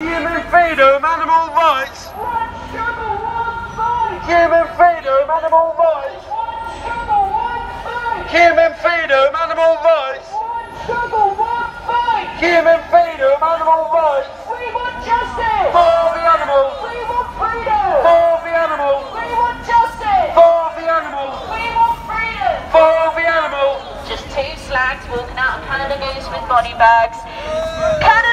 Human freedom, animal rights. Human freedom, animal rights. Human freedom, animal rights. Human freedom, animal rights. We want justice! For the animals. We want freedom! For the animals. We want justice! For the animals. We want freedom! For the animals. Just two slags walking out of Canada Goose with body bags. Canada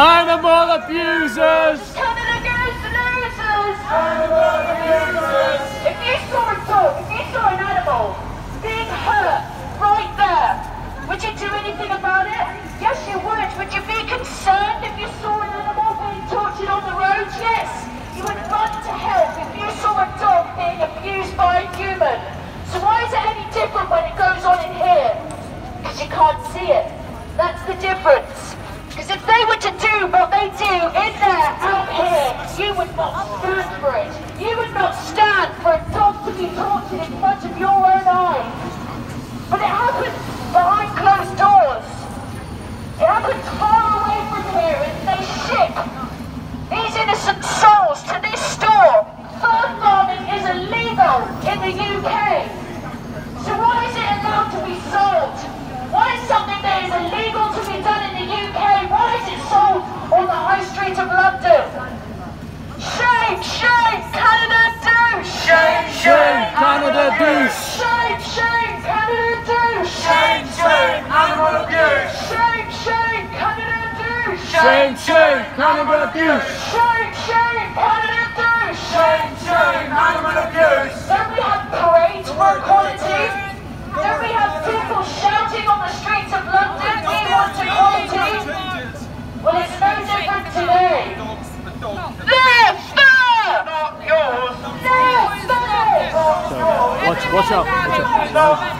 Animal abusers! Canada losers! If you saw a dog, if you saw an animal being hurt right there, would you do anything about it? Yes, you would. Would you be concerned if you saw an animal being tortured on the road? Yes. You would run to help if you saw a dog being abused by a human. So why is it any different when they do in there, out here, you would not stand for it. You would not stand for a dog to be tortured in front of your own eyes. But it happens behind closed doors. It happens far away from here and they ship these innocent souls to this store. Fur farming is illegal in the UK. So why is it allowed to be sold? Why is something that is illegal to be done in the UK, why is it sold on the high street of London? Shame, Canada douche! Shame, Shame, Canada douche! Shame, shame, Canada douche! Shame, shame, animal abuse. Shame, shame, Canada douche! Shame, shame, Canada abuse! Shame, shame, Canada douche! Shame, shame, animal abuse. Don't we have parades for equality? Don't we have people shouting on the streets of London, Watch, watch out, watch out.